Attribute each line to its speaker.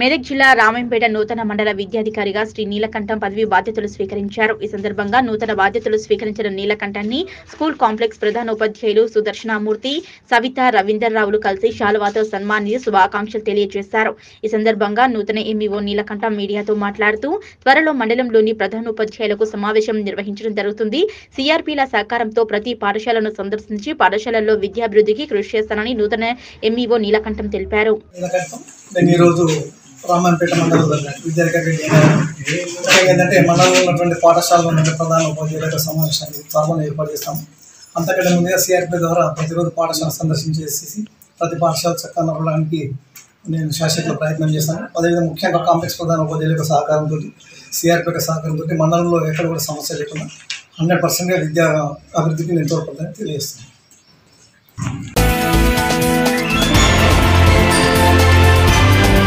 Speaker 1: మెదక్ జిల్లా రామంపేట నూతన మండల విద్యాధికారిగా శ్రీ నీలకంఠం పదవి బాధ్యతలు స్వీకరించారు. ఈ సందర్భంగా నూతన బాధ్యతలు స్వీకరించిన నీలకంఠాన్ని స్కూల్ కాంప్లెక్స్ ప్రధాన ఉపాధ్యాయులు సుదర్శనామూర్తి సవిత రవీందర్ రావులు కలిసి శాలువాతో సన్మానించి శుభాకాంక్షలు తెలియజేశారు. ఈ సందర్భంగా నూతన ఎంఈఓ నీలకంఠం మీడియాతో మాట్లాడుతూ త్వరలో మండలంలోని ప్రధాన ఉపాధ్యాయులకు సమావేశం నిర్వహించడం జరుగుతుంది. సిఆర్పీల సహకారంతో ప్రతి పాఠశాలను సందర్శించి పాఠశాలల్లో విద్యాభివృద్ధికి కృషి చేస్తానని నూతన ఎంఈఓ నీలకంఠం తెలిపారు.
Speaker 2: రామన్పేట రామాయణపేట మండలం విద్యార్థి ఏంటంటే మండలంలో ఉన్నటువంటి పాఠశాలలో ఉన్నటువంటి ప్రధాన ఉపాధ్యాయుల సమావేశాన్ని త్వరలో ఏర్పాటు చేస్తాం. అంతకంటే ముందుగా సిఆర్పి ద్వారా ప్రతిరోజు పాఠశాల సందర్శించేసి ప్రతి పాఠశాల చక్కగా నడవడానికి నేను శాశ్వత ప్రయత్నం చేస్తాను. అదేవిధంగా ముఖ్యంగా కాంప్లెక్స్ ప్రధాన ఉపాధ్యాయుల సహకారంతో సిఆర్పి యొక్క సహకారంతో మండలంలో ఎక్కడ కూడా సమస్య లేకుండా హండ్రెడ్ పర్సెంట్గా విద్యా అభివృద్ధికి నేను తోడ్పడతానని తెలియజేస్తాను.